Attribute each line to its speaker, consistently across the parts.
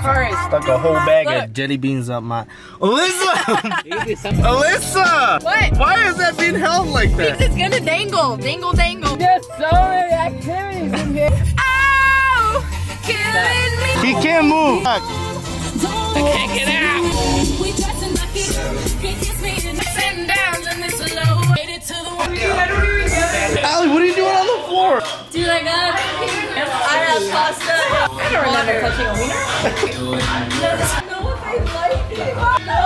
Speaker 1: car is.
Speaker 2: Stuck a whole bag
Speaker 1: Look.
Speaker 2: of jelly beans up my. Alyssa! Alyssa!
Speaker 1: What?
Speaker 2: Why is that being held like that?
Speaker 1: Because it's gonna dangle, dangle, dangle.
Speaker 3: There's so many activities in here.
Speaker 1: Ow! Killing me.
Speaker 2: He can't move. Fuck.
Speaker 1: Can't get out. Sitting down in this low. Made it to the one.
Speaker 2: Allie, what are you doing on the floor?
Speaker 1: Dude, I got. I have pasta. I don't remember touching a wiener. no, I like it. No.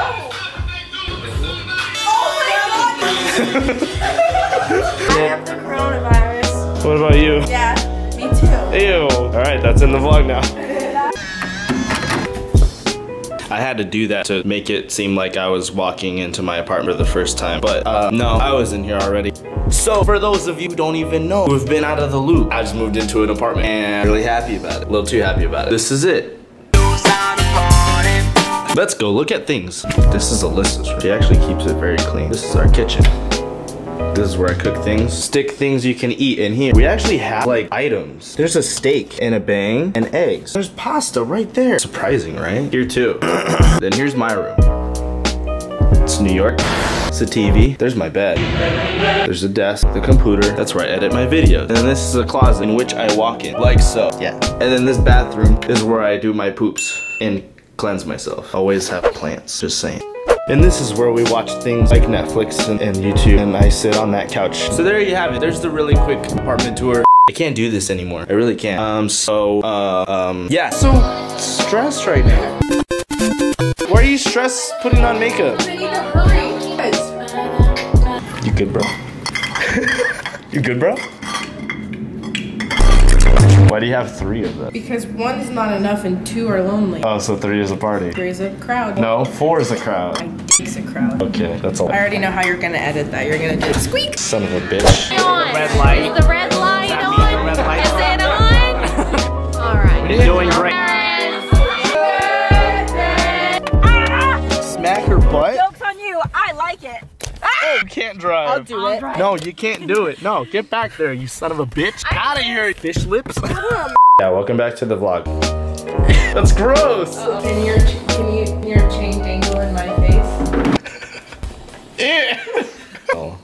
Speaker 1: Oh my god. I have the coronavirus.
Speaker 2: What about you?
Speaker 1: Yeah, me too.
Speaker 2: Ew. Alright, that's in the vlog now. I had to do that to make it seem like I was walking into my apartment for the first time. But uh, no, I was in here already. So for those of you who don't even know, who've been out of the loop, I just moved into an apartment and really happy about it. A little too happy about it. This is it. Let's go look at things. This is Alyssa's room. She actually keeps it very clean. This is our kitchen. This is where I cook things. Stick things you can eat in here. We actually have like items. There's a steak and a bang and eggs. There's pasta right there. Surprising, right? Here too. then here's my room. It's New York. It's a TV. There's my bed. There's a desk, the computer. That's where I edit my videos. And then this is a closet in which I walk in, like so. Yeah. And then this bathroom is where I do my poops and cleanse myself. Always have plants, just saying. And this is where we watch things like Netflix and, and YouTube, and I sit on that couch. So there you have it. There's the really quick apartment tour. I can't do this anymore. I really can't. Um, so, uh, um, yeah. So stressed right now. Why are you stressed putting on makeup? You good, bro? you good, bro? Why do you have three of them?
Speaker 1: Because one is not enough and two are lonely.
Speaker 2: Oh, so three is a party.
Speaker 1: Three is a crowd.
Speaker 2: No, four is a crowd.
Speaker 1: It's a crowd.
Speaker 2: Okay, that's all.
Speaker 1: I already know how you're gonna edit that. You're gonna do squeak.
Speaker 2: Son of a bitch.
Speaker 4: Red light.
Speaker 5: Is the red light on?
Speaker 4: red light.
Speaker 5: Is it on? All right.
Speaker 4: You're doing great.
Speaker 2: Drive.
Speaker 3: I'll do it.
Speaker 2: No, you can't do it. No, get back there, you son of a bitch. Out of here, fish lips. yeah, welcome back to the vlog. That's gross.
Speaker 1: Can your can you your chain dangle in my face?
Speaker 2: oh.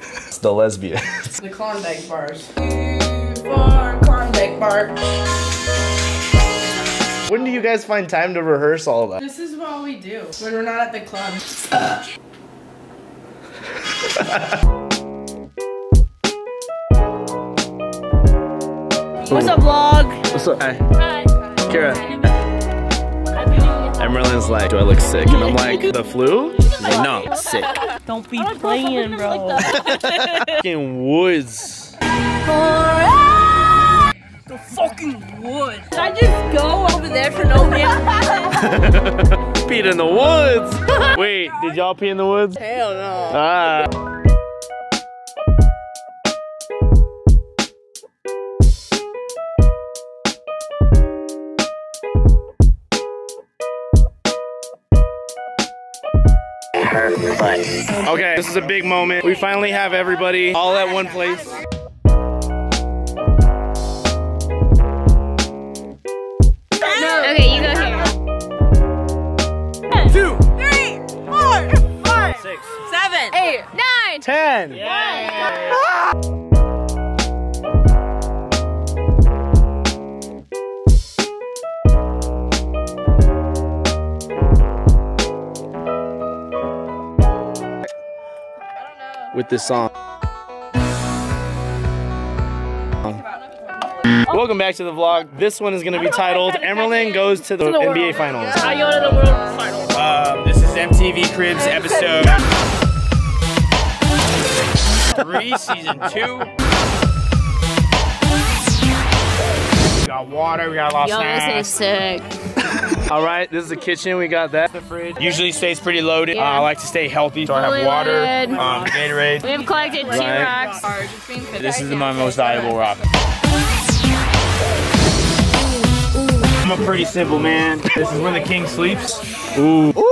Speaker 2: It's the lesbians.
Speaker 1: The Klondike bars. Two, Klondike bar.
Speaker 2: When do you guys find time to rehearse all that?
Speaker 1: This is what we do when we're not at the club.
Speaker 3: Uh, What's up, vlog?
Speaker 2: What's up? Hi.
Speaker 5: Hi.
Speaker 2: Kara.
Speaker 5: Happy
Speaker 2: Emerlin's like, do I look sick? And I'm like, the flu? Like, no, sick.
Speaker 3: Don't be playing, bro.
Speaker 2: Fucking woods.
Speaker 3: the fucking wood. Did I just go over there for no reason?
Speaker 2: Peed in the woods. Wait, did y'all pee in the woods?
Speaker 3: Hell no.
Speaker 2: Ah. Okay, this is a big moment. We finally have everybody all at one place. Two,
Speaker 3: Three, four, five,
Speaker 2: six,
Speaker 3: seven,
Speaker 5: Eight, nine.
Speaker 2: ten. Ah. With this song. Welcome back to the vlog. This one is going to be titled Emerlin Goes to the NBA Finals.
Speaker 3: I go to the world final.
Speaker 4: This is MTV Cribs episode three, season two. We got water, we got a lot of
Speaker 5: Yo, this is
Speaker 4: snacks.
Speaker 5: sick.
Speaker 2: All right, this is the kitchen. We got that.
Speaker 4: The fridge usually stays pretty loaded.
Speaker 5: Yeah.
Speaker 4: Uh, I like to stay healthy, so I have water, um, Gatorade.
Speaker 5: We have collected two
Speaker 2: Right.
Speaker 5: rocks.
Speaker 4: This is my most valuable rock. I'm a pretty simple man. This is where the king sleeps.
Speaker 2: Ooh.
Speaker 4: Oh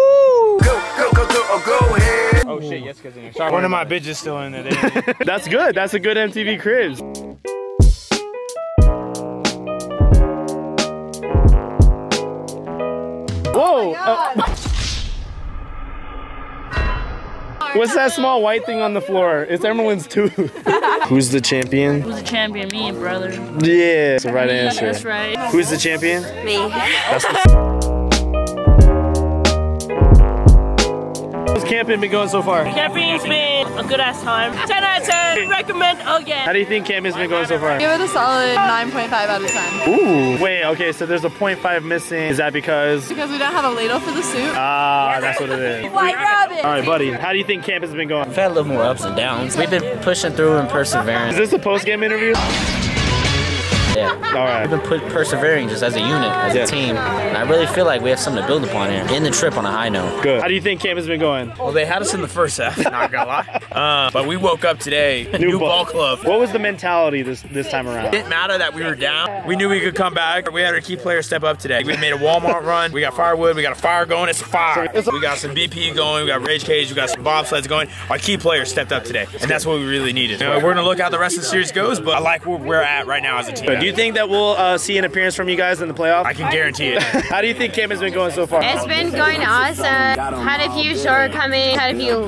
Speaker 4: shit, Jessica's in here. Sorry, one of my bitches still in there.
Speaker 2: That's good. That's a good MTV Cribs.
Speaker 6: Oh. uh, What's that small white thing on the floor? It's Emerald's tooth. Who's the champion?
Speaker 3: Who's the champion? Me, and brother.
Speaker 6: Yeah, that's the right answer.
Speaker 3: That's right.
Speaker 6: Who's the champion?
Speaker 7: Me.
Speaker 6: Camping been going so far?
Speaker 3: Camping's been a good ass time. 10 out of 10. Recommend again.
Speaker 6: How do you think camping's been going so far?
Speaker 7: Give it a solid 9.5 out of 10.
Speaker 6: Ooh. Wait, okay, so there's a 0.5 missing. Is that because?
Speaker 7: Because we don't have a ladle for the soup.
Speaker 6: Ah, that's what it is.
Speaker 7: White rabbit.
Speaker 6: All right, buddy. How do you think camping's been going?
Speaker 8: We've had a little more ups and downs. We've been pushing through and
Speaker 6: perseverance.
Speaker 8: Is
Speaker 6: this a post-game interview?
Speaker 8: Yeah.
Speaker 6: All right.
Speaker 8: We've been put, persevering just as a unit, as
Speaker 6: Yeah.
Speaker 8: a team. And I really feel like we have something to build upon here. In the trip on a high note.
Speaker 6: Good. How do you think camp has been going?
Speaker 4: Well, they had us in the first half, not gonna lie. Uh, but we woke up today, new, ball. club.
Speaker 6: What was the mentality this this time around?
Speaker 4: It didn't matter that we were down. We knew we could come back. We had our key players step up today. We made a Walmart run. We got firewood. We got a fire going. It's a fire. We got some BP going. We got rage cage. We got some bobsleds going. Our key players stepped up today, and that's what we really needed. You know, we're gonna look how the rest of the series goes, but I like where we're at right now as a team.
Speaker 6: Do you think that we'll uh, see an appearance from you guys in the playoffs?
Speaker 4: I can guarantee it.
Speaker 6: How do you think camp has been going so far?
Speaker 5: It's been going awesome. Had a few short coming, had a few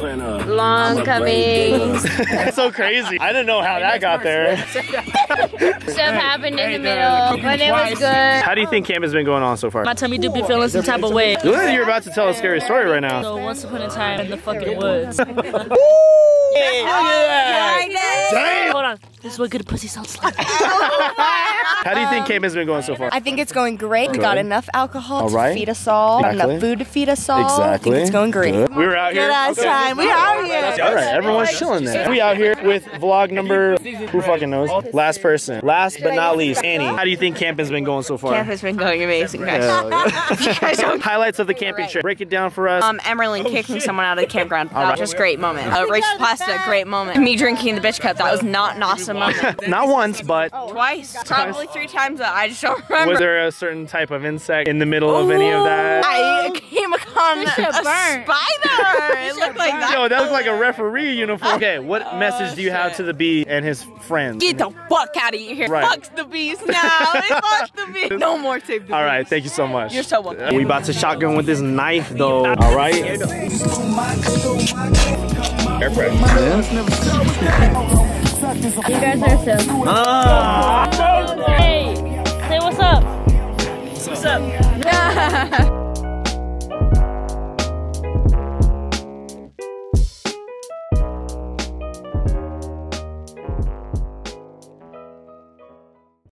Speaker 5: long coming.
Speaker 6: That's so crazy. I didn't know how that got there.
Speaker 5: Stuff happened in the middle, but it was good.
Speaker 6: How do you think camp has been going on so far?
Speaker 3: My tummy do be feeling some type of way.
Speaker 6: Look like you're about to tell a scary story right now.
Speaker 3: So once upon a time in the fucking woods. Hold on. This is what good pussy sounds like.
Speaker 6: How do you think camp has been going so far?
Speaker 7: I think it's going great. We got enough alcohol
Speaker 6: All right.
Speaker 7: to feed us all.
Speaker 6: Exactly.
Speaker 7: Enough food to feed us all. I think it's going great.
Speaker 6: Good. We were out here.
Speaker 7: Good ass
Speaker 6: Okay.
Speaker 7: time. We are here.
Speaker 6: All right, everyone's chilling there. We out here with vlog number, who fucking knows? Last person. Last but not least, Annie. How do you think camp has been going so far?
Speaker 7: Camp has been going amazing, guys.
Speaker 6: Highlights of the camping trip. Break it down for us.
Speaker 7: Um, Emerlyn kicking someone out of the campground. That was just a great moment. Uh, Rachel's pasta, great moment. Me drinking the bitch cup. That was not an awesome moment.
Speaker 6: not once, but oh,
Speaker 7: Twice. Probably three times. That I just don't remember.
Speaker 6: was there a certain type of insect in the middle of any of that?
Speaker 7: I um, came upon a
Speaker 3: shit burnt.
Speaker 7: spider. It looked like that.
Speaker 6: Yo, that looked like a referee oh uniform. Okay, what message do you have to the bee and his friends?
Speaker 7: Get the fuck out of here.
Speaker 6: Right.
Speaker 7: Fuck the bees now. Fuck the bees. No more tape.
Speaker 6: All right, thank you so much.
Speaker 7: You're so welcome.
Speaker 6: We about to shotgun with this knife though. All right. Air pressure.
Speaker 5: You guys are so.
Speaker 6: Ah.